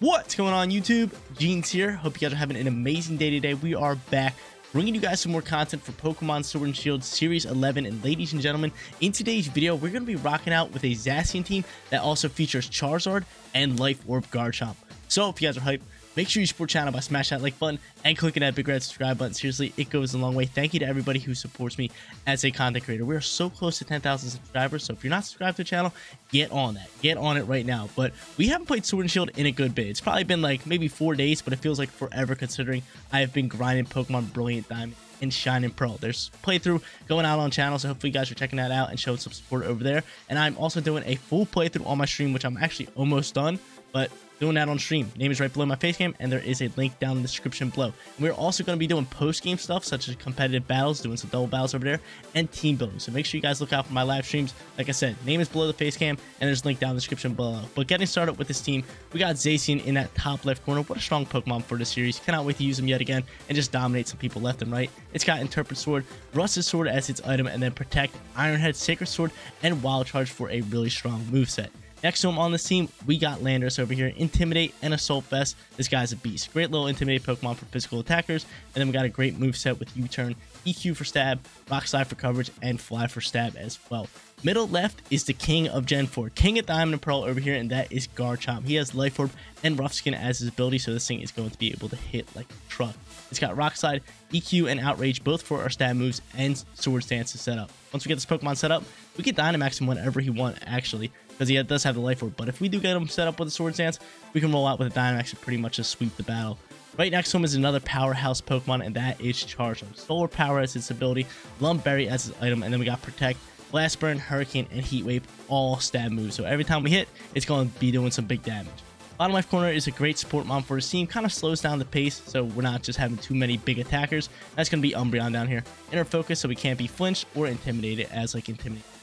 What's going on YouTube? Jeans here. Hope you guys are having an amazing day today. We are back bringing you guys some more content for Pokemon Sword and Shield Series 11. And ladies and gentlemen, in today's video, we're going to be rocking out with a Zacian team that also features Charizard and Life Orb Garchomp. So if you guys are hyped, Make sure you support channel by smashing that like button and clicking that big red subscribe button. Seriously, it goes a long way. Thank you to everybody who supports me as a content creator. We are so close to 10,000 subscribers, so if you're not subscribed to the channel, get on that. Get on it right now. But we haven't played Sword and Shield in a good bit. It's probably been like maybe four days, but it feels like forever considering I have been grinding Pokemon Brilliant Diamond and Shining Pearl. There's playthrough going out on channel, so hopefully you guys are checking that out and showing some support over there. And I'm also doing a full playthrough on my stream, which I'm actually almost done, but doing that on stream. Name is right below my face cam, and there is a link down in the description below. And we're also going to be doing post-game stuff, such as competitive battles, doing some double battles over there, and team building. So make sure you guys look out for my live streams. Like I said, name is below the face cam, and there's a link down in the description below. But getting started with this team, we got Zacian in that top left corner. What a strong Pokemon for this series. Cannot wait to use him yet again and just dominate some people left and right. It's got Intrepid Sword, Rusted Sword as its item, and then Protect, Iron Head, Sacred Sword, and Wild Charge for a really strong moveset. Next to him on this team, we got Landorus over here. Intimidate and Assault Vest. This guy's a beast. Great little Intimidate Pokemon for physical attackers. And then we got a great move set with U-Turn, EQ for stab, Rock Slide for coverage, and Fly for stab as well. Middle left is the king of Gen 4, King of Diamond and Pearl over here, and that is Garchomp. He has Life Orb and Rough Skin as his ability, so this thing is going to be able to hit like a truck. It's got Rock Slide, EQ, and Outrage, both for our stab moves and Swords Dance to set up. Once we get this Pokemon set up, we can Dynamax him whenever he want, actually, because he does have the Life Orb. But if we do get him set up with a Swords Dance, we can roll out with a Dynamax and pretty much just sweep the battle. Right next to him is another powerhouse Pokemon, and that is Charizard. Solar Power as its ability, Lum Berry as its item, and then we got Protect, Blast Burn, Hurricane, and Heat Wave, all stab moves. So every time we hit, it's going to be doing some big damage. Bottom left corner is a great support mom for his team, kind of slows down the pace, so we're not just having too many big attackers. That's going to be Umbreon down here. Inner focus, so we can't be flinched or intimidated as like intimidated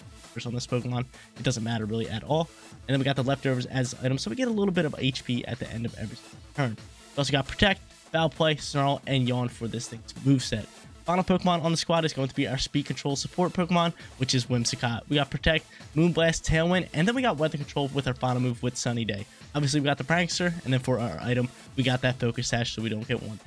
on this Pokemon. It doesn't matter really at all. And then we got the leftovers as items, so we get a little bit of HP at the end of every turn. We also got Protect, Foul Play, Snarl, and Yawn for this thing's moveset. Final Pokemon on the squad is going to be our Speed Control support Pokemon, which is Whimsicott. We got Protect, Moonblast, Tailwind, and then we got Weather Control with our final move with Sunny Day. Obviously, we got the Prankster, and then for our item, we got that Focus Sash so we don't get one.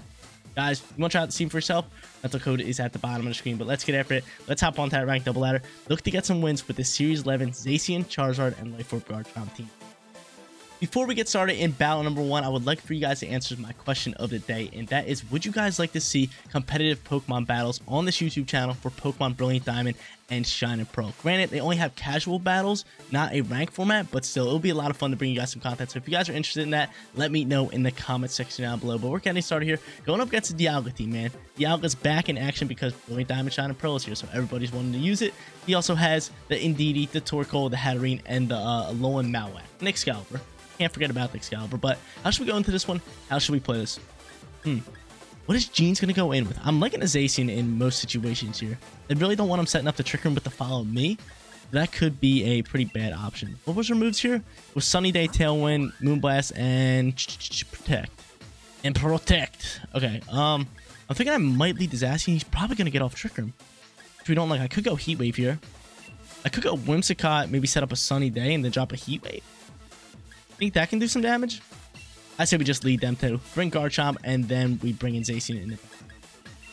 Guys, you want to try out the team for yourself? Mental code is at the bottom of the screen, but let's get after it. Let's hop onto that rank double ladder. Look to get some wins with the Series 11 Zacian, Charizard, and Life Orb Guard team. Before we get started in battle number one, I would like for you guys to answer my question of the day, and that is, would you guys like to see competitive Pokemon battles on this YouTube channel for Pokemon Brilliant Diamond and Shine Shining Pearl? Granted, they only have casual battles, not a rank format, but still, it'll be a lot of fun to bring you guys some content. So if you guys are interested in that, let me know in the comment section down below. But we're getting started here, going up against the Dialga team, man. Dialga's back in action because Brilliant Diamond, Shine, Shining Pearl is here, so everybody's wanting to use it. He also has the Indeedee, the Torkoal, the Hatterene, and the uh, Alolan Marowak. Nick Excalibur. Can't forget about the Excalibur, but how should we go into this one? How should we play this? Hmm. What is Jeans going to go in with? I'm liking a Zacian in most situations here. I really don't want him setting up the Trick Room with the Follow Me. That could be a pretty bad option. What was our moves here? Was Sunny Day, Tailwind, Moonblast, and Protect. And Protect. Okay, um, I'm thinking I might lead Zacian. He's probably going to get off Trick Room. If we don't like, I could go Heat Wave here. I could go Whimsicott, maybe set up a Sunny Day and then drop a Heat Wave. Think that can do some damage? I say we just lead them to bring Garchomp, and then we bring in Zacian in.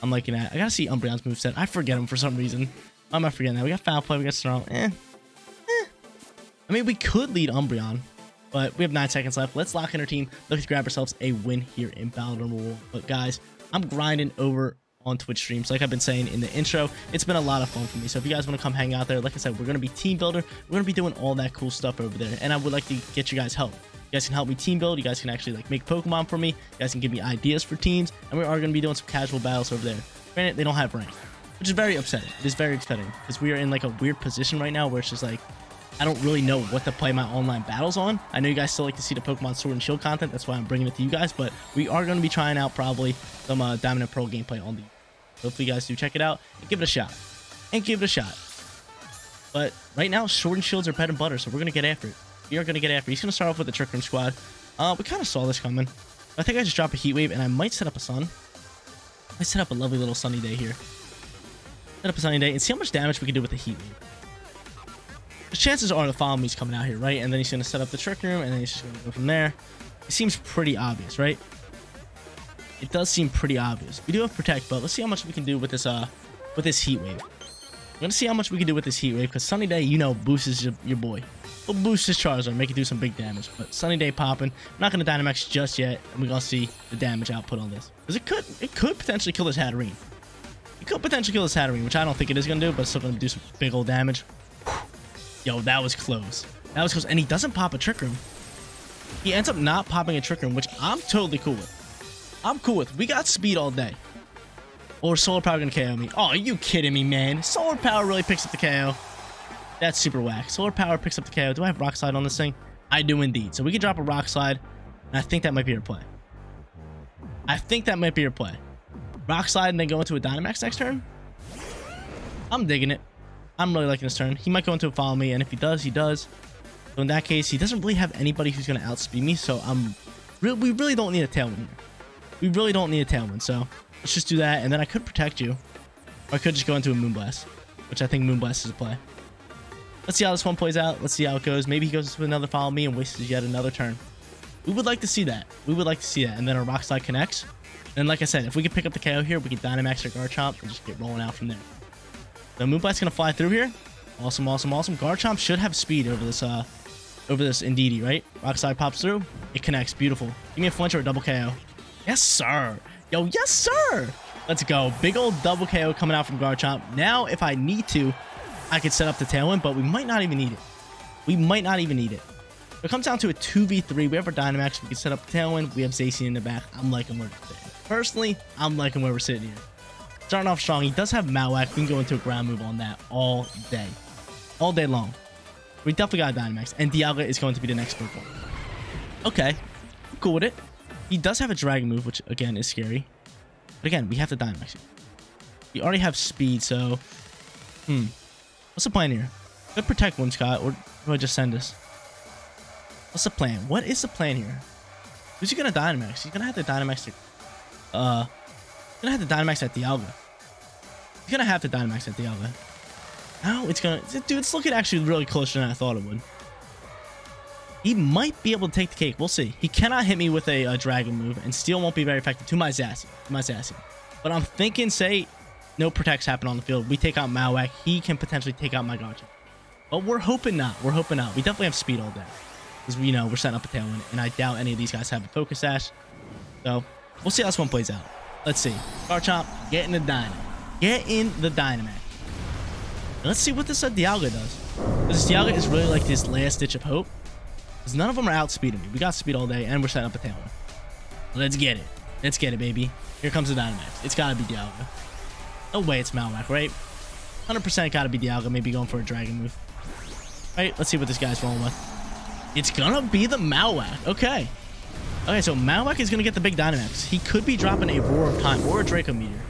I'm liking that. I gotta see Umbreon's moveset. I forget him for some reason. Why am I forgetting that? We got Foul Play, we got Snarl. Eh. Eh. I mean, we could lead Umbreon, but we have 9 seconds left. Let's lock in our team. Let's grab ourselves a win here in Battle Number 1. But guys, I'm grinding over on Twitch streams. Like I've been saying in the intro, it's been a lot of fun for me. So if you guys want to come hang out there, like I said, we're going to be team builder. We're going to be doing all that cool stuff over there. And I would like to get you guys help. You guys can help me team build. You guys can actually like make Pokemon for me. You guys can give me ideas for teams. And we are going to be doing some casual battles over there. Granted, they don't have rank, which is very upsetting. It is very upsetting because we are in like a weird position right now where it's just like, I don't really know what to play my online battles on. I know you guys still like to see the Pokemon Sword and Shield content. That's why I'm bringing it to you guys. But we are going to be trying out probably some uh, Diamond and Pearl gameplay on the Hopefully you guys do check it out and give it a shot. And give it a shot. But right now, Sword and Shields are bread and butter, so we're going to get after it. We are going to get after it. He's going to start off with the Trick Room Squad. Uh, we kind of saw this coming. I think I just drop a Heat Wave, and I might set up a Sun. I set up a lovely little sunny day here. Set up a sunny day and see how much damage we can do with the Heat Wave. The chances are the Follow Me's coming out here, right? And then he's going to set up the Trick Room, and then he's just going to go from there. It seems pretty obvious, right? It does seem pretty obvious. We do have protect, but let's see how much we can do with this uh with this heat wave. We're gonna see how much we can do with this heat wave because Sunny Day, you know, boosts your, your boy. We'll boost his Charizard, make it do some big damage. But Sunny Day popping. I'm not gonna Dynamax just yet, and we're gonna see the damage output on this. Because it could it could potentially kill this Hatterene. It could potentially kill this Hatterene, which I don't think it is gonna do, but it's still gonna do some big old damage. Yo, that was close. That was close. And he doesn't pop a Trick Room. He ends up not popping a Trick Room, which I'm totally cool with. I'm cool with. We got speed all day. Or Solar Power gonna KO me. Oh, you kidding me, man? Solar Power really picks up the KO. That's super whack. Solar Power picks up the KO. Do I have Rock Slide on this thing? I do indeed. So we can drop a Rock Slide, and I think that might be your play. I think that might be your play. Rock Slide and then go into a Dynamax next turn? I'm digging it. I'm really liking this turn. He might go into a Follow Me, and if he does, he does. So in that case, he doesn't really have anybody who's going to outspeed me, so I'm... Re we really don't need a Tailwind here. We really don't need a Tailwind, so let's just do that, and then I could protect you. Or I could just go into a Moonblast, which I think Moonblast is a play. Let's see how this one plays out. Let's see how it goes. Maybe he goes into another Follow Me and wastes yet another turn. We would like to see that. We would like to see that. And then a Rock Slide connects. And like I said, if we can pick up the KO here, we can Dynamax or Garchomp and just get rolling out from there. The Moonblast's gonna fly through here. Awesome, awesome, awesome. Garchomp should have speed over this uh over this Indeedee, right? Rock Slide pops through. It connects. Beautiful. Give me a flinch or a double KO. Yes, sir. Yo, yes, sir. Let's go. Big old double KO coming out from Garchomp. Now, if I need to, I could set up the Tailwind, but we might not even need it. We might not even need it. It comes down to a 2v3. We have our Dynamax. We can set up the Tailwind. We have Zacian in the back. I'm liking where we're sitting. Personally, I'm liking where we're sitting here. Starting off strong. He does have Marowak. We can go into a ground move on that all day. All day long. We definitely got a Dynamax. And Dialga is going to be the next Pokemon. Okay. I'm cool with it. He does have a Dragon move, which, again, is scary. But again, we have the Dynamax. We already have speed, so... Hmm. What's the plan here? Could protect one, Scott, or do I just send this? What's the plan? What is the plan here? Who's he gonna Dynamax? He's gonna have to Dynamax to, uh, he's gonna have to Dynamax at Dialga. He's gonna have to Dynamax at Dialga. Now it's gonna, dude, it's looking actually really closer than I thought it would. He might be able to take the cake. We'll see. He cannot hit me with a, a dragon move, and steel won't be very effective to my. To my Zacian. But I'm thinking, say, no protects happen on the field. We take out Marowak. He can potentially take out my Gotcha. But we're hoping not. We're hoping not. We definitely have speed all day. Because, you know, we're setting up a tailwind, and I doubt any of these guys have a Focus Sash. So, we'll see how this one plays out. Let's see. Garchomp, get in the Dynamax. Get in the Dynamax. Let's see what this uh, Dialga does. Because this Dialga is really like this last ditch of hope. Because none of them are outspeeding me. We got speed all day, and we're setting up a Tailwind. Let's get it. Let's get it, baby. Here comes the Dynamax. It's got to be Dialga. No way it's Marowak, right? 100% got to be Dialga. Maybe going for a Dragon move. Right, let's see what this guy's rolling with. It's gonna be the Marowak. Okay. Okay, so Marowak is gonna get the big Dynamax. He could be dropping a Roar of Time or a Draco Meteor.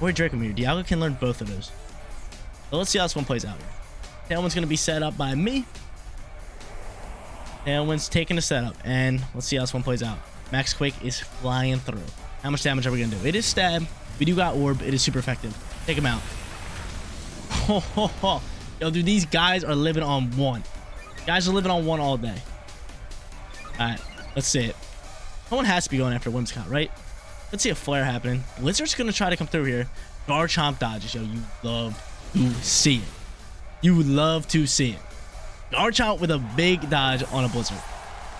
Or a Draco Meteor. Dialga can learn both of those. Let's see how this one plays out. Tailwind's gonna be set up by me. Tailwind's taking the setup. And let's see how this one plays out. Max Quake is flying through. How much damage are we gonna do? It is stab. We do got orb. It is super effective. Take him out. Ho, ho, ho. Yo, dude, these guys are living on one. Guys are living on one all day. Alright, let's see it. Someone has to be going after Whimsicott, right? Let's see a flare happening. Blizzard's gonna try to come through here. Garchomp dodges. Yo, you love to see it. You love to see it. Garchomp with a big dodge on a Blizzard.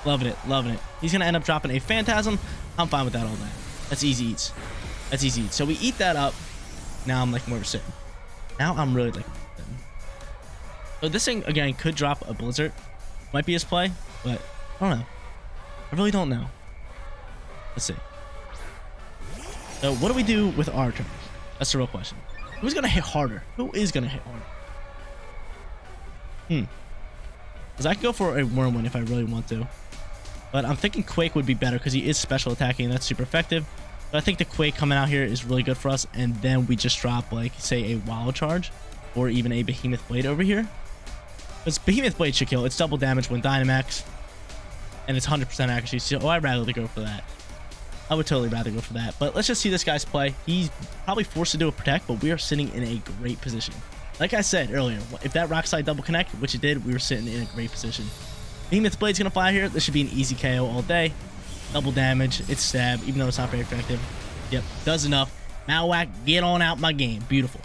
Loving it, loving it. He's gonna end up dropping a Phantasm. I'm fine with that all day. That's easy eats. That's easy eats. So we eat that up. Now I'm like more sitting. Now I'm really like so this thing, again, could drop a Blizzard. Might be his play, but I don't know. I really don't know. Let's see. So what do we do with our turn? That's the real question. Who's going to hit harder? Who is going to hit harder? Hmm. Because I could go for a Whirlwind if I really want to. But I'm thinking Quake would be better because he is special attacking and that's super effective. But I think the Quake coming out here is really good for us. And then we just drop, like, say, a Wild Charge or even a Behemoth Blade over here. Because Behemoth Blade should kill. It's double damage when Dynamax. And it's 100% accuracy. So oh, I'd rather go for that. I would totally rather go for that. But let's just see this guy's play. He's probably forced to do a protect, but we are sitting in a great position. Like I said earlier, if that Rock Slide double connect, which it did, we were sitting in a great position. Behemoth Blade's gonna fly here. This should be an easy KO all day. Double damage. It's stab, even though it's not very effective. Yep, does enough. Marowak, get on out my game. Beautiful.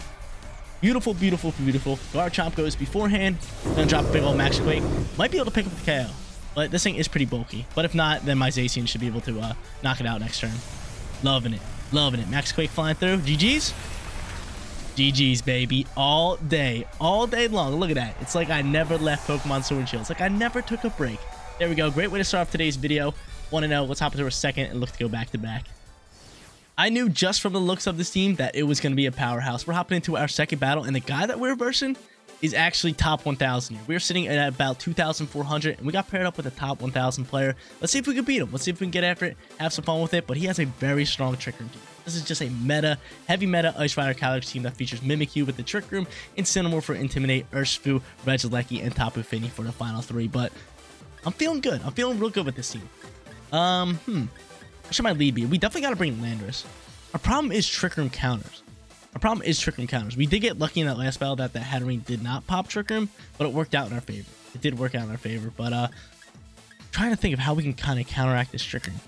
Beautiful, beautiful, beautiful. Guard Garchomp goes beforehand. Gonna drop a big old Max Quake. Might be able to pick up the KO. But this thing is pretty bulky. But if not, then my Zacian should be able to uh, knock it out next turn. Loving it. Loving it. Max Quake flying through. GG's. GG's, baby. All day. All day long. Look at that. It's like I never left Pokemon Sword and Shield. It's like I never took a break. There we go. Great way to start off today's video. Want to know, let's hop into a second and look to go back to back. I knew just from the looks of this team that it was going to be a powerhouse. We're hopping into our second battle, and the guy that we're versing is actually top 1,000 We're sitting at about 2,400, and we got paired up with a top 1,000 player. Let's see if we can beat him. Let's see if we can get after it, have some fun with it, but he has a very strong Trick Room team. This is just a meta, heavy meta Ice Rider Calyrex team that features Mimikyu with the Trick Room, Incineroar for Intimidate, Urshifu, Regieleki, and Tapu Fini for the final three, but I'm feeling good. I'm feeling real good with this team. Um, hmm. What should my lead be? We definitely got to bring Landorus. Our problem is Trick Room counters. Our problem is Trick Room counters. We did get lucky in that last battle that the Hatterene did not pop Trick Room, but it worked out in our favor. It did work out in our favor, but uh, trying to think of how we can kind of counteract this Trick Room.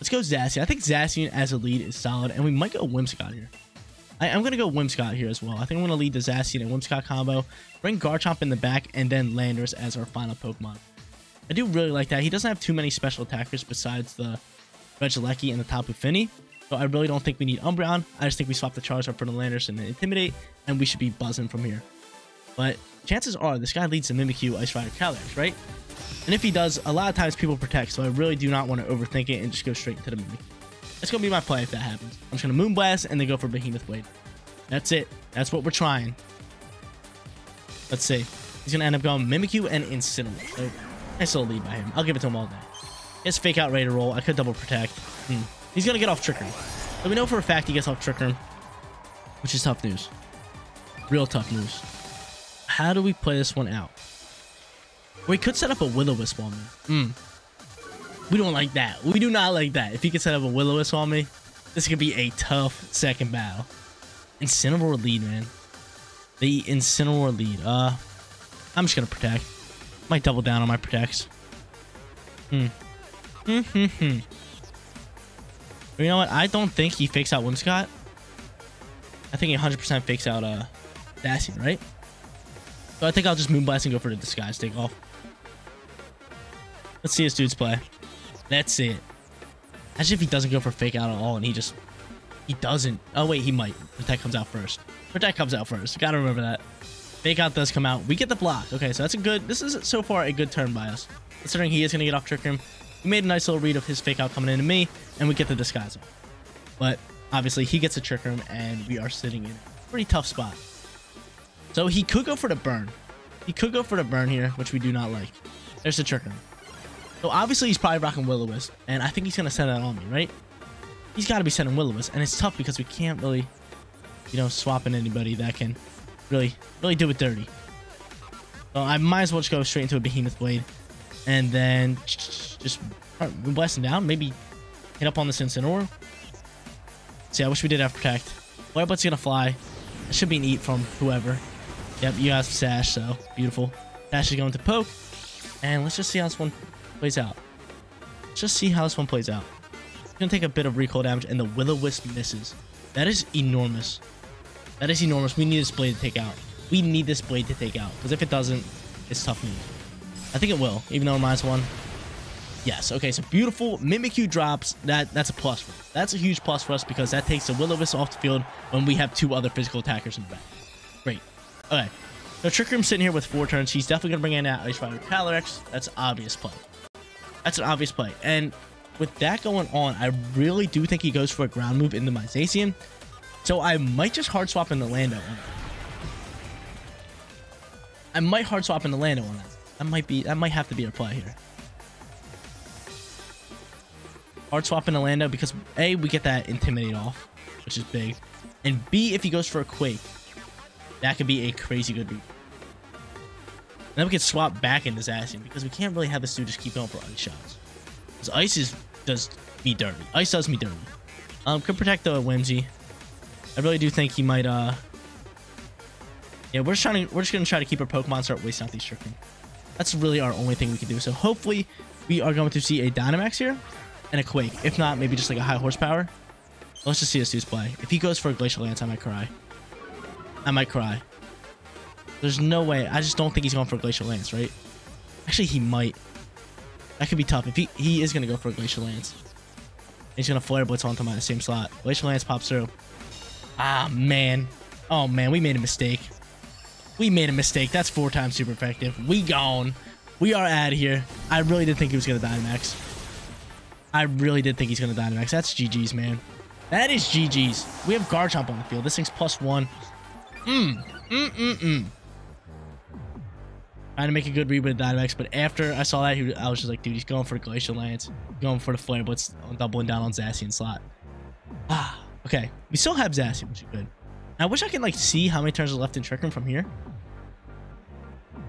Let's go Zacian. I think Zacian as a lead is solid, and we might go Whimsicott here. I, am going to go Whimsicott here as well. I think I'm going to lead the Zacian and Whimsicott combo, bring Garchomp in the back, and then Landorus as our final Pokemon. I do really like that. He doesn't have too many special attackers besides the Regieleki and the Tapu Fini. So I really don't think we need Umbreon. I just think we swap the Charizard for the Landorus and the Intimidate, and we should be buzzing from here. But chances are this guy leads the Mimikyu Ice Rider Calyrex, right? And if he does, a lot of times people protect, so I really do not want to overthink it and just go straight into the Mimikyu. That's going to be my play if that happens. I'm just going to Moonblast and then go for Behemoth Blade. That's it. That's what we're trying. Let's see. He's going to end up going Mimikyu and Incineroar. So Nice little lead by him. I'll give it to him all day. His fake out ready to roll. I could double protect. Hmm. He's going to get off Trick Room. So we know for a fact he gets off Trick Room, which is tough news. Real tough news. How do we play this one out? We could set up a Will-O-Wisp on me. Hmm. We don't like that. We do not like that. If he could set up a Will-O-Wisp on me, this could be a tough second battle. Incineroar lead, man. The Incineroar lead. Uh, I'm just going to protect. Might double down on my protects. Hmm. Hmm, hmm, hmm. You know what? I don't think he fakes out Whimsicott. I think he 100% fakes out uh, Zacian, right? So I think I'll just Moonblast and go for the Disguise Takeoff. Let's see this dude's play. See it. Imagine if he doesn't go for fake out at all and he just... He doesn't. Oh, wait, he might. Protect comes out first. Protect comes out first. Gotta remember that. Fake out does come out. We get the block. Okay, so that's a good... This is so far a good turn by us. Considering he is going to get off Trick Room. We made a nice little read of his fake out coming into me, and we get the Disguise off. But obviously, he gets a Trick Room, and we are sitting in a pretty tough spot. So he could go for the burn. He could go for the burn here, which we do not like. There's the Trick Room. So obviously, he's probably rocking Will-O-Wisp, and I think he's going to send that on me, right? He's got to be sending Will-O-Wisp, and it's tough because we can't really, you know, swap in anybody that can really, really do it dirty. So I might as well just go straight into a Behemoth Blade. And then just blast him down. Maybe hit up on this Incineroar. See, I wish we did have Protect. Waterbutt's gonna fly. It should be an Eat from whoever. Yep, you have Sash, so beautiful. Sash is going to Poke. And let's just see how this one plays out. Let's just see how this one plays out. It's gonna take a bit of recoil damage, and the Will-O-Wisp misses. That is enormous. That is enormous. We need this blade to take out. We need this blade to take out. Because if it doesn't, it's tough news. I think it will, even though we're minus one. Yes, okay, so beautiful. Mimikyu drops. That That's a plus for us. That's a huge plus for us because that takes the Will-O-Wisp off the field when we have two other physical attackers in the back. Great. Okay. So Trick Room's sitting here with four turns. He's definitely to bring in that Ice Rider Calyrex. That's an obvious play. That's an obvious play. And with that going on, I really do think he goes for a ground move into my Zacian. So I might just hard swap in the Lando on I might hard swap in the Lando on that. That might be that might have to be a play here. Hard swap in the Lando because A, we get that intimidate off, which is big. And B, if he goes for a Quake, that could be a crazy good beat. Then we can swap back into Zacian because we can't really have this dude just keep going for ice shots. Because ice is does me dirty. Ice does me dirty. Um, could protect the Whimsy. I really do think he might, uh... Yeah, we're just trying to, we're just gonna try to keep our Pokemon start wasting out these tricking. That's really our only thing we can do. So hopefully we are going to see a Dynamax here and a Quake. If not, maybe just like a high horsepower. Let's just see this dude's play. If he goes for a Glacial Lance, I might cry. I might cry. There's no way. I just don't think he's going for a Glacial Lance, right? Actually, he might. That could be tough. If he, he is going to go for a Glacial Lance. He's going to Flare Blitz onto my same slot. Glacial Lance pops through. Ah, man. Oh, man. We made a mistake. We made a mistake. That's four times super effective. We gone. We are out of here. I really did think he was going to Dynamax. I really did think he's going to Dynamax. That's GG's, man. That is GG's. We have Garchomp on the field. This thing's plus one. Mmm. Mmm, mmm, mmm. Trying to make a good read with Dynamax, but after I saw that, he, I was just like, dude, he's going for the Glacial Lance. Going for the Flare Blitz, doubling down on Zacian slot. Ah, okay. We still have Zacian, which is good. I wish I could, like, see how many turns are left in Trick Room from here.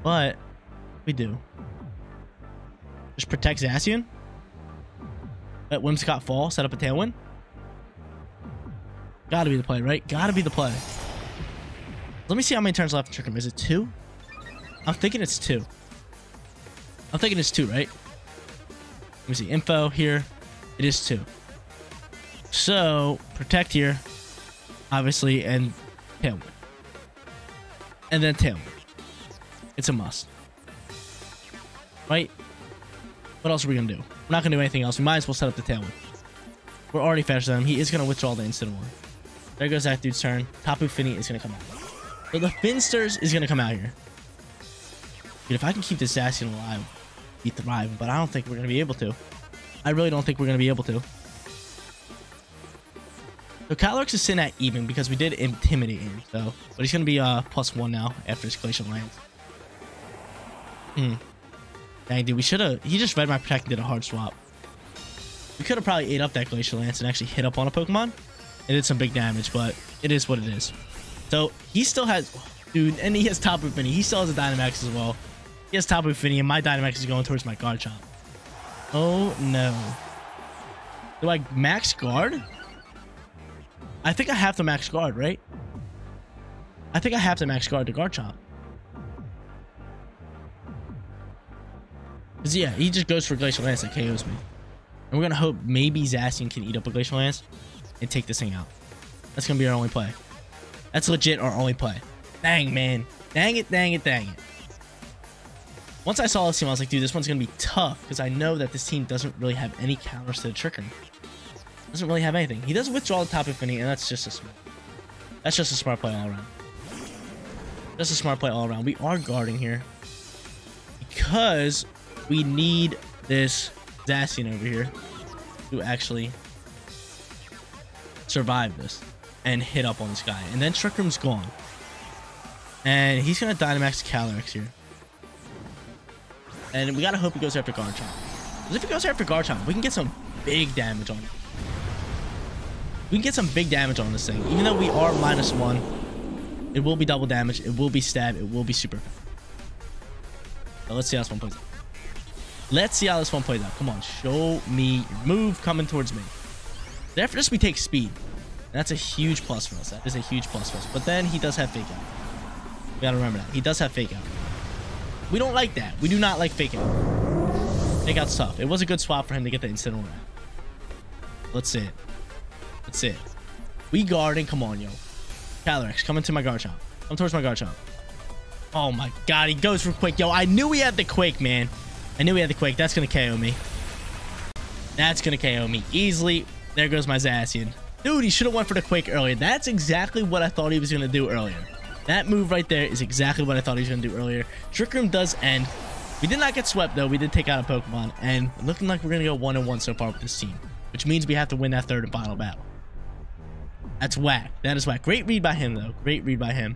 But we do. Just protect Zacian. Let Whimsicott fall. Set up a Tailwind. Gotta be the play, right? Gotta be the play. Let me see how many turns left Trick him. Is it two? I'm thinking it's two. I'm thinking it's two, right? Let me see. Info here. It is two. So, protect here. Obviously, and Tailwind. And then Tailwind. It's a must. Right? What else are we going to do? We're not going to do anything else. We might as well set up the Tailwind. We're already faster than him. He is going to withdraw the instant one. There goes that dude's turn. Tapu Fini is going to come out. So the Finsters is going to come out here. Dude, if I can keep this Zacian alive, be thriving, but I don't think we're going to be able to. I really don't think we're going to be able to. So Calyrex is sitting at even because we did intimidate him, so but he's gonna be uh plus one now after his glacial lance. Hmm. Dang, dude, we should have. He just read my protect and did a hard swap. We could have probably ate up that glacial lance and actually hit up on a Pokemon. It did some big damage, but it is what it is. So he still has, dude, and he has Tapu Fini. He still has a Dynamax as well. He has Tapu Fini, and my Dynamax is going towards my guard Garchomp. Oh no. Do I max guard? I think I have to max guard, right? I think I have to max guard the Garchomp. Cause yeah, he just goes for Glacial Lance that KOs me. And we're gonna hope maybe Zacian can eat up a Glacial Lance and take this thing out. That's gonna be our only play. That's legit our only play. Dang, man. Dang it, dang it, dang it. Once I saw this team, I was like, dude, this one's gonna be tough because I know that this team doesn't really have any counters to the Trick Doesn't really have anything. He does withdraw the Tapu Fini, and that's just a smart. That's just a smart play all around. Just a smart play all around. We are guarding here because we need this Zacian over here to actually survive this and hit up on this guy. And then Trick Room's gone. And he's going to Dynamax Calyrex here. And we got to hope he goes after Garchomp. Because if he goes after Garchomp, we can get some big damage on him. We can get some big damage on this thing. Even though we are minus one, it will be double damage. It will be stab. It will be super. Let's see how this one plays out. Let's see how this one plays out. Come on, show me move coming towards me. After this, we take speed. That's a huge plus for us. That is a huge plus for us. But then he does have fake out. We gotta remember that. He does have fake out. We don't like that. We do not like fake out. Fake out's tough. It was a good swap for him to get the instant Incineroar. Let's see it. Let's see it. We guarding. Come on, yo. Calyrex, come into my Garchomp. Come towards my Garchomp. Oh my god, he goes for quick. Yo, I knew he had the Quake, man. I knew he had the Quake. That's to KO me. That's to KO me easily. There goes my Zacian. Dude, he should have went for the Quake earlier. That's exactly what I thought he was going to do earlier. That move right there is exactly what I thought he was going to do earlier. Trick Room does end. We did not get swept, though. We did take out a Pokemon. And looking like we're going to go 1-1 one so far with this team. Which means we have to win that third and final battle. That's whack. That is whack. Great read by him, though. Great read by him.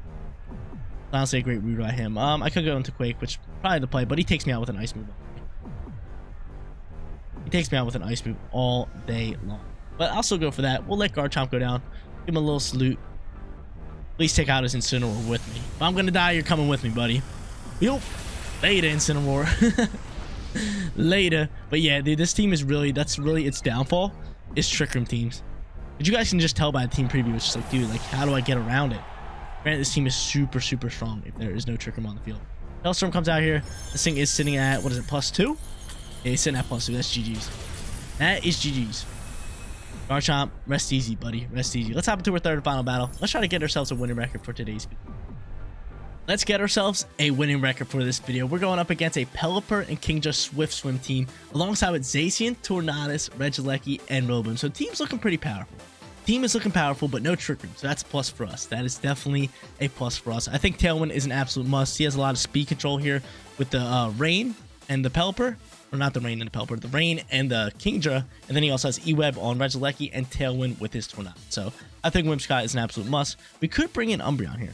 Honestly, a great read by him. Um, I could go into Quake, which probably the play, but he takes me out with an Ice move. He takes me out with an Ice move all day long. But I'll still go for that. We'll let Garchomp go down. Give him a little salute. Please take out his Incineroar with me. If I'm going to die, you're coming with me, buddy. Yo. Later, Incineroar. Later. But yeah, dude, this team is really, that's really its downfall. Is Trick Room teams. But you guys can just tell by the team preview. It's just like, dude, like, how do I get around it? Granted, this team is super, super strong if there is no Trick Room on the field. Hailstorm comes out here. This thing is sitting at, what is it, plus two? Yeah, he's sitting at plus two. That's GG's. That is GG's. Garchomp, rest easy, buddy. Rest easy. Let's hop into our third and final battle. Let's try to get ourselves a winning record for today's video. Let's get ourselves a winning record for this video. We're going up against a Pelipper and Kingdra Swift Swim team, alongside with Zacian, Tornadus, Regieleki, and Robin. So team's looking pretty powerful. Team is looking powerful, but no trickery, so that's a plus for us. That is definitely a plus for us. I think Tailwind is an absolute must. He has a lot of speed control here with the uh, Rain and the Pelipper, or not the Rain and the Pelipper, the Rain and the Kingdra, and then he also has E-Web on Regieleki and Tailwind with his Tornado. So I think Whimsicott is an absolute must. We could bring in Umbreon here.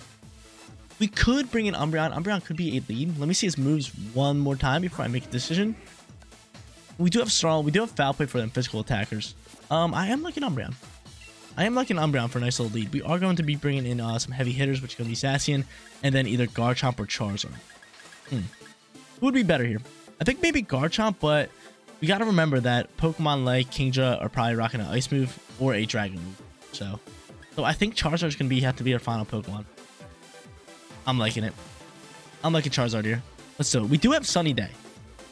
We could bring in Umbreon. Umbreon could be a lead. Let me see his moves one more time before I make a decision. We do have Snarl. We do have Foul Play for them physical attackers. Um, I am liking Umbreon. I am liking Umbreon for a nice little lead. We are going to be bringing in uh, some heavy hitters, which is going to be Zacian, and then either Garchomp or Charizard. Hmm. Who would be better here? I think maybe Garchomp, but we got to remember that Pokemon like Kingdra are probably rocking an Ice move or a Dragon move. So, so I think Charizard's to be have to be our final Pokemon. I'm liking it. I'm liking Charizard here. Let's do it. We do have Sunny Day.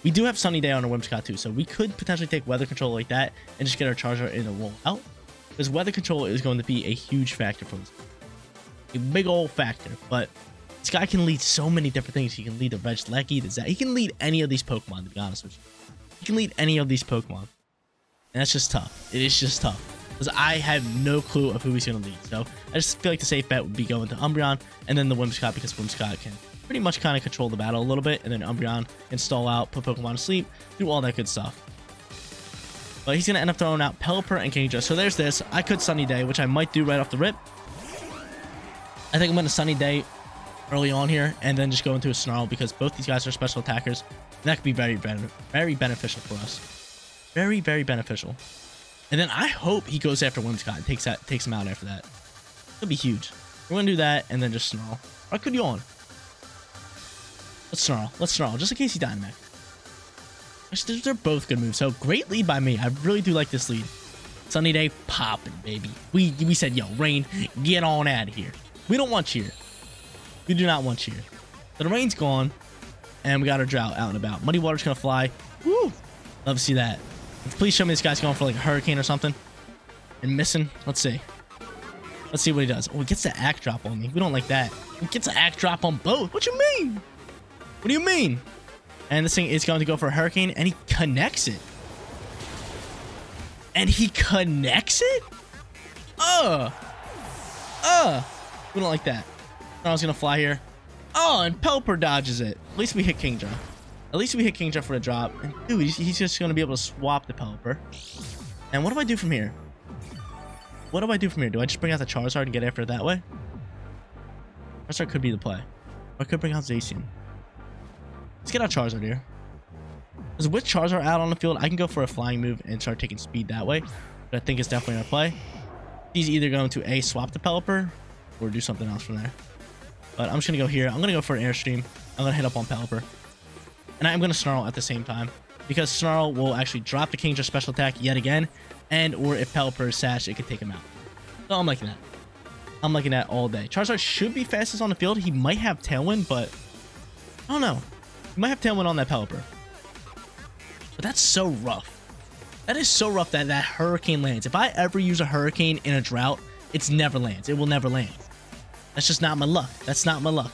We do have Sunny Day on our Whimsicott too, so we could potentially take Weather Control like that and just get our Charizard in a roll out. Because Weather Control is going to be a huge factor for this. A big old factor, but guy can lead so many different things. He can lead the Regieleki, the Zap. He can lead any of these Pokemon, to be honest with you. He can lead any of these Pokemon. And that's just tough. It is just tough because I have no clue of who he's going to lead. So I just feel like the safe bet would be going to Umbreon and then the Whimsicott because Whimsicott can pretty much kind of control the battle a little bit and then Umbreon can stall out, put Pokemon to sleep, do all that good stuff. But he's going to end up throwing out Pelipper and Kingdra. So there's this. I could Sunny Day, which I might do right off the rip. I think I'm going to Sunny Day early on here and then just go into a Snarl because both these guys are special attackers. that could be very, very beneficial for us. Very, very beneficial. And then I hope he goes after Whimsicott and takes that takes him out after that. That'd be huge. We're gonna do that and then just snarl. I could yawn. Let's snarl. Let's snarl, just in case he Dynamax. They're both good moves. So great lead by me. I really do like this lead. Sunny day popping, baby. We we said, yo, Rain, get on out of here. We don't want cheer. We do not want. So the rain's gone, and we got our drought out and about. Muddy water's gonna fly. Woo! Love to see that. Please show me this guy's going for like a hurricane or something. And missing. Let's see. Let's see what he does. Oh, he gets the act drop on me. We don't like that. He gets an act drop on both. What you mean? What do you mean? And this thing is going to go for a hurricane, and he connects it. And he connects it? Uh. Uh. We don't like that. I was to fly here. Oh, and Pelipper dodges it. At least we hit Kingdra. At least we hit Kingdra for a drop. And dude, he's, just to be able to swap the Pelipper. And what do I do from here? What do I do from here? Do I just bring out the Charizard and get after it that way? Charizard could be the play. I could bring out Zacian. Let's get out Charizard here. Because with Charizard out on the field, I can go for a flying move and start taking speed that way. But I think it's definitely our play. He's either going to A, swap the Pelipper, or do something else from there. But I'm just going to go here. I'm going to go for an Airstream. I'm going to hit up on Pelipper. And I'm going to Snarl at the same time. Because Snarl will actually drop the Kingdra special attack yet again. And or if Pelipper is Sash, it could take him out. So I'm liking that. I'm liking that all day. Charizard should be fastest on the field. He might have Tailwind, but I don't know. He might have Tailwind on that Pelipper. But that's so rough. That is so rough that that Hurricane lands. If I ever use a Hurricane in a drought, it's never lands. It will never land. That's just not my luck. That's not my luck.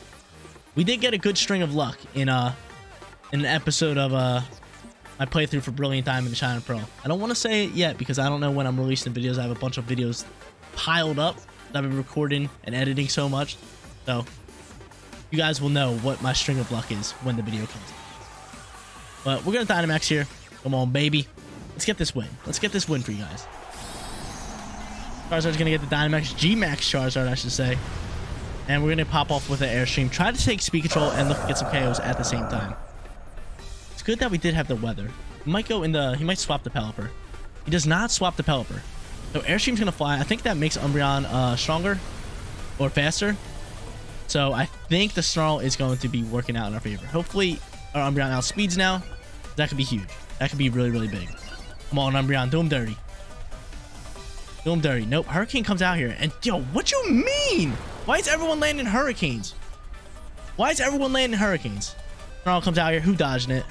We did get a good string of luck in uh in an episode of uh my playthrough for Brilliant Diamond and Shining Pearl. I don't want to say it yet because I don't know when I'm releasing videos. I have a bunch of videos piled up that I've been recording and editing so much. So you guys will know what my string of luck is when the video comes out. But we're going to Dynamax here. Come on, baby. Let's get this win. Let's get this win for you guys. Charizard's going to get the Dynamax. G-Max Charizard, I should say. And we're going to pop off with an Airstream. Try to take Speed Control and look get some KOs at the same time It's good that we did have the weather. He might go in the... He might swap the Pelipper. He does not swap the Pelipper. So Airstream's going to fly. I think that makes Umbreon uh, stronger or faster. So I think the Snarl is going to be working out in our favor. Hopefully our Umbreon outspeeds now. That could be huge. That could be really, really big. Come on, Umbreon. Do him dirty. Do him dirty. Nope. Hurricane comes out here. And, yo, what you mean? Why is everyone landing Hurricanes? Why is everyone landing Hurricanes? Snarl comes out here. Who dodging it?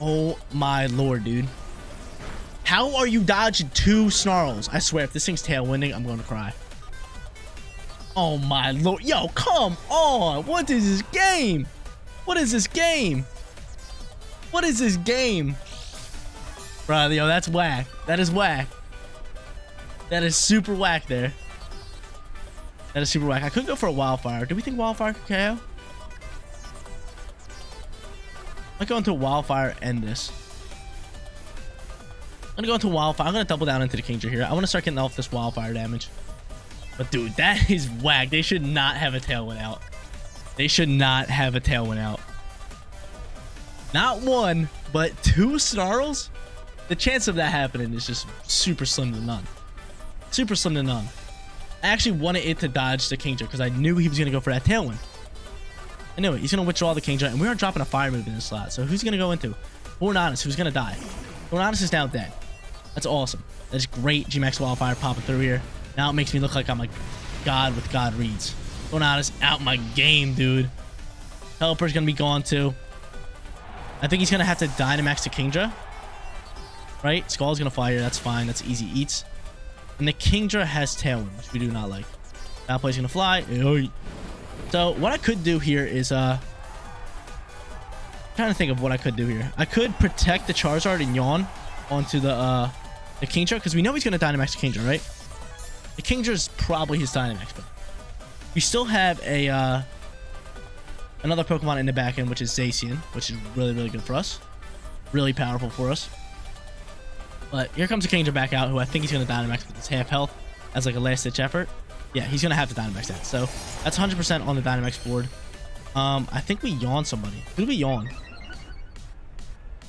Oh my lord, dude. How are you dodging two snarls? I swear, if this thing's tailwinding, I'm going to cry. Oh my lord. Yo, come on. What is this game? What is this game? What is this game? Bro, yo, that's whack. That is whack. That is super whack there. That is super whack. I could go for a wildfire. Do we think wildfire could KO? I go into wildfire end this. I'm gonna go into wildfire. I'm gonna double down into the Kingdra here. I want to start getting off this wildfire damage. But dude, that is whack. They should not have a tailwind out. They should not have a tailwind out. Not one, but two snarls? The chance of that happening is just super slim to none. Super slim to none. I actually wanted it to dodge the Kingdra because I knew he was going to go for that tailwind. I knew. He's going to withdraw the Kingdra, and we are dropping a fire move in this slot. So who's going to go into? Tornadus, who's going to die. Tornadus is now dead. That's awesome. That's great G-Max Wildfire popping through here. Now it makes me look like I'm like God with God reads. Tornadus out my game, dude. Helper's going to be gone too. I think he's going to have to Dynamax to Kingdra. Right? Skull's going to fly here. That's fine. That's easy eats. And the Kingdra has Tailwind, which we do not like. That play's to fly. So what I could do here is... uh trying to think of what I could do here. I could protect the Charizard and Yawn onto the uh the Kingdra because we know he's to Dynamax the Kingdra, right? The Kingdra is probably his Dynamax, but we still have a uh another Pokemon in the back end, which is Zacian, which is really, really good for us. Really powerful for us. But here comes the Kingdra back out, who I think he's going to Dynamax with his half health as like a last-ditch effort. Yeah, he's going to have to Dynamax that. So that's 100% on the Dynamax board. Um, I think we yawn somebody. Who do we yawn?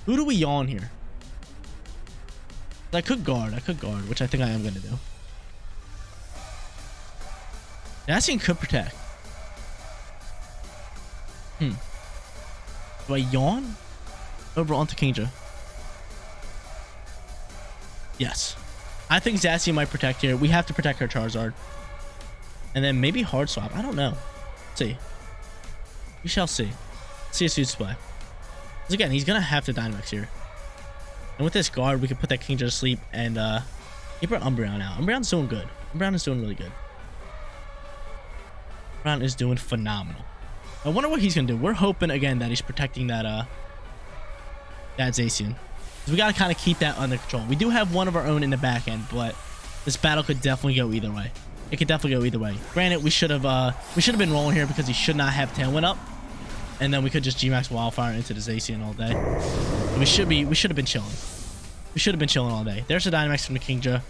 Who do we yawn here? I could guard. I could guard, which I think I am going to do. Zacian could protect. Hmm. Do I yawn? Over onto Kingdra. Yes. I think Zacian might protect here. We have to protect our Charizard. And then maybe hard swap. I don't know. Let's see. We shall see. See a suit display. Because again, he's going to have to Dynamax here. And with this guard, we can put that Kingdra to sleep and uh, keep our Umbreon out. Umbreon's doing good. Umbreon is doing really good. Umbreon is doing phenomenal. I wonder what he's gonna do. We're hoping again that he's protecting that uh that Zacian. We gotta kind of keep that under control. We do have one of our own in the back end, but this battle could definitely go either way. It could definitely go either way. Granted, we should have uh we should have been rolling here because he should not have Tailwind up. And then we could just G-Max Wildfire into the Zacian all day. We should be we should have been chilling. We should have been chilling all day. There's a Dynamax from the Kingdra.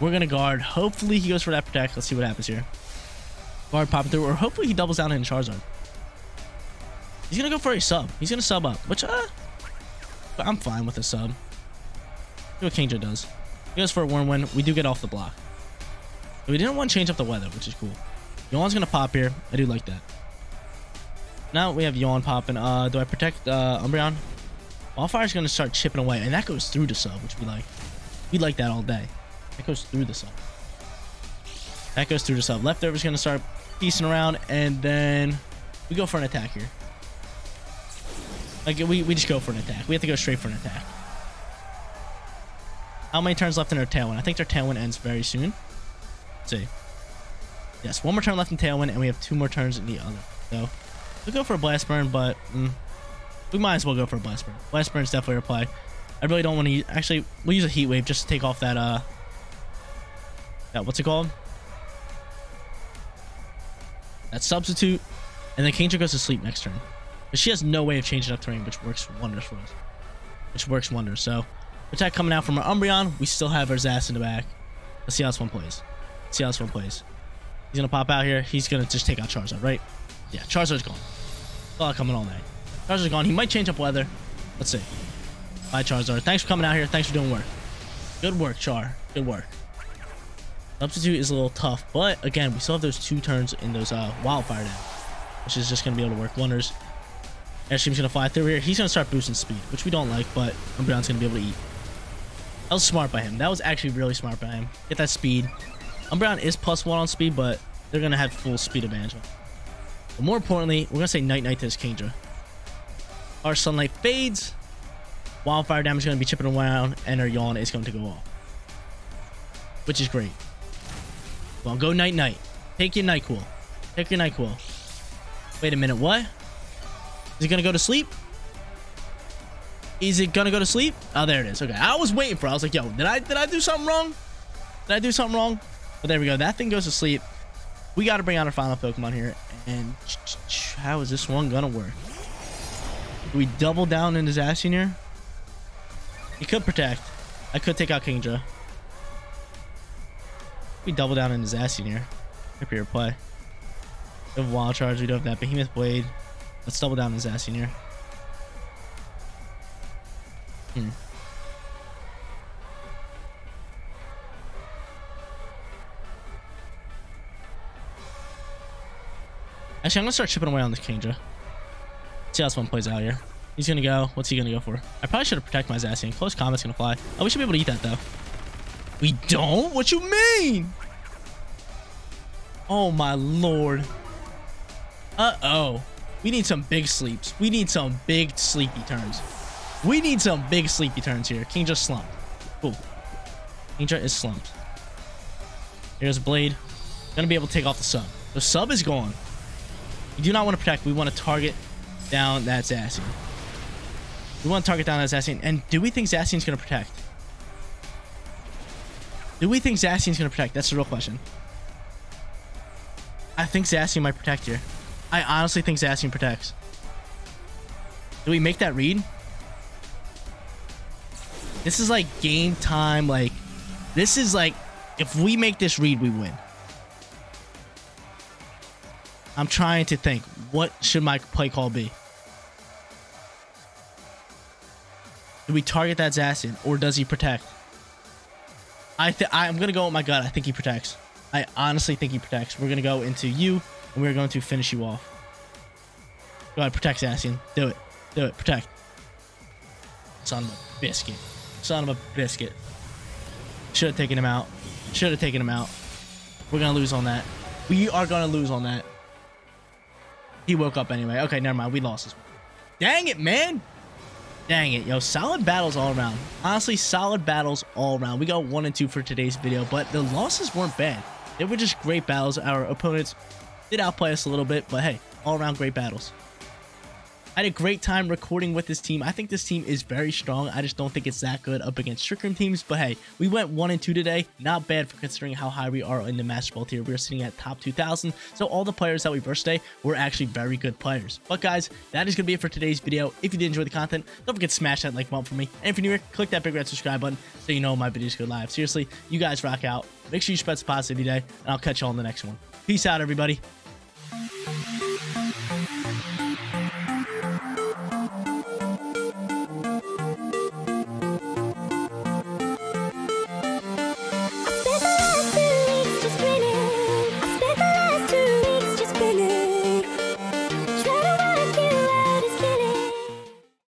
We're gonna guard. Hopefully he goes for that protect. Let's see what happens here. Guard popping through, or hopefully he doubles down in Charizard. He's gonna go for a sub. He's gonna sub up, which uh, I'm fine with a sub. See what Kingdra does. He goes for a warm win. We do get off the block. But we didn't want to change up the weather, which is cool. Yawn's gonna pop here. I do like that. Now we have Yawn popping. Uh, do I protect uh, Umbreon? Wildfire's gonna start chipping away, and that goes through the sub, which we like. We like that all day. That goes through the sub. That goes through the sub. Leftover's gonna start piecing around, and then we go for an attack here. Like, we, we just go for an attack. We have to go straight for an attack. How many turns left in our Tailwind? I think their Tailwind ends very soon. Let's see. Yes, one more turn left in Tailwind, and we have two more turns in the other. So, we'll go for a Blast Burn, but mm, we might as well go for a Blast Burn. Blast Burn is definitely a play. I really don't want to. Actually, we'll use a Heat Wave just to take off that, uh... That, what's it called? That Substitute. And then Kingdra goes to sleep next turn. But she has no way of changing up terrain, which works wonders for us. Which works wonders. So, attack coming out from our Umbreon. We still have our Zas in the back. Let's see how this one plays. Let's see how this one plays. He's going to pop out here. He's going to just take out Charizard, right? Yeah, Charizard's gone. Oh, coming all night. Charizard's gone. He might change up weather. Let's see. Bye, Charizard. Thanks for coming out here. Thanks for doing work. Good work, Char. Good work. Substitute is a little tough, but again, we still have those two turns in those uh, Wildfire now, which is just going to be able to work wonders. Airstream's gonna fly through here. He's gonna start boosting speed, which we don't like, but Umbreon's gonna be able to eat. That was smart by him. That was actually really smart by him. Get that speed. Umbreon is plus one on speed, but they're gonna have full speed advantage. But more importantly, we're gonna say night night to this Kingdra. Our sunlight fades. Wildfire damage is to be chipping around, and our yawn is going to go off. Which is great. Well, go night night. Take your night cool. Take your night cool. Wait a minute, what? Is it gonna go to sleep? Is it gonna go to sleep? Oh, there it is. Okay, I was waiting for. It. I was like, yo, did I did I do something wrong? Did I do something wrong? But there we go. That thing goes to sleep. We got to bring out our final Pokemon here. And how is this one gonna work? Do we double down into Zacian here? He could protect. I could take out Kingdra. We double down into Zacian here. Prepare play. We have Wild Charge. We don't have that Behemoth Blade. Let's double down on Zacian here. Hmm. Actually, I'm gonna start chipping away on this Kingdra. See how this one plays out here. He's gonna go. What's he gonna go for? I probably should have protected my Zacian. Close combat's gonna fly. Oh, we should be able to eat that though. We don't? What you mean? Oh my lord. Uh-oh. We need some big sleeps. We need some big sleepy turns. We need some big sleepy turns here. King just slumped. Cool. King is slumped. Here's Blade. Gonna be able to take off the sub. The sub is gone. We do not want to protect. We want to target down that Zacian. We want to target down that Zacian. And do we think Zacian's gonna protect? Do we think Zacian's gonna protect? That's the real question. I think Zacian might protect here. I honestly think Zacian protects. Do we make that read? This is like game time. Like, this is like, if we make this read, we win. I'm trying to think. What should my play call be? Do we target that Zacian or does he protect? I I'm gonna go with my gut. I think he protects. I honestly think he protects. We're going to go into you, and we're going to finish you off. Go ahead, protect Zacian. Do it. Do it. Protect. Son of a biscuit. Son of a biscuit. Should have taken him out. Should have taken him out. We're going to lose on that. We are going to lose on that. He woke up anyway. Okay, never mind. We lost this one. Dang it, man. Dang it, yo. Solid battles all around. Honestly, solid battles all around. We got one and two for today's video, but the losses weren't bad. They were just great battles. Our opponents did outplay us a little bit, but hey, all around great battles. I had a great time recording with this team. I think this team is very strong. I just don't think it's that good up against Trick Room teams. But hey, we went 1 and 2 today. Not bad for considering how high we are in the Master Ball tier. We're sitting at top 2,000. So all the players that we versed today were actually very good players. But guys, that is going to be it for today's video. If you did enjoy the content, don't forget to smash that like button for me. And if you're new here, click that big red subscribe button so you know my videos go live. Seriously, you guys rock out. Make sure you spread some positivity today, and I'll catch you all in the next one. Peace out, everybody. Thank you.